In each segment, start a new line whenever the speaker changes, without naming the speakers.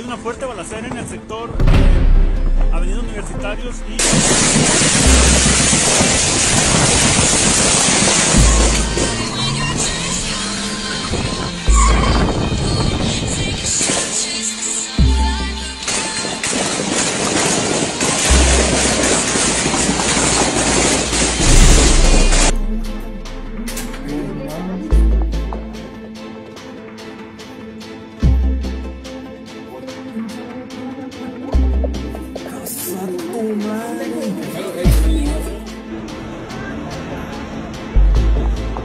hay una fuerte balacera en el sector eh, Avenida Universitarios y...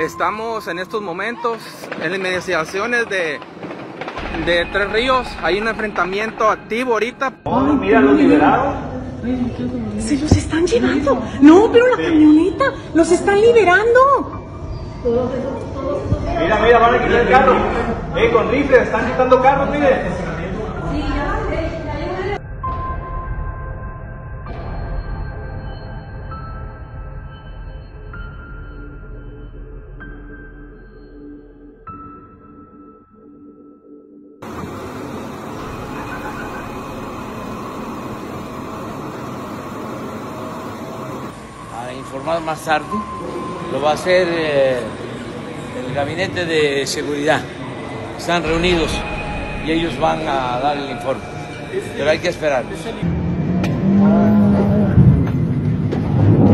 Estamos en estos momentos en las inmediaciones de, de Tres Ríos. Hay un enfrentamiento activo ahorita.
Mira los liberados.
Se los están llevando. No, pero la camioneta. Los están liberando.
Mira, mira, van a quitar el carro. Eh, con rifles, están quitando carros, mire.
Informar más tarde. Lo va a hacer eh, el gabinete de seguridad. Están reunidos y ellos van a dar el informe. Pero hay que esperar.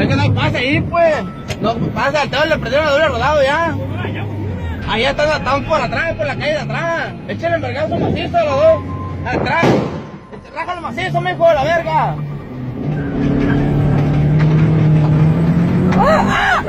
Es que no pasa ahí, pues. No pasa, todos le prendieron a doble rodado ya. Allá están, están por atrás, por la calle de atrás. Échale el vergazo macizo a los dos. Atrás. Rájalo macizo, mijo, de la verga. 啊 啊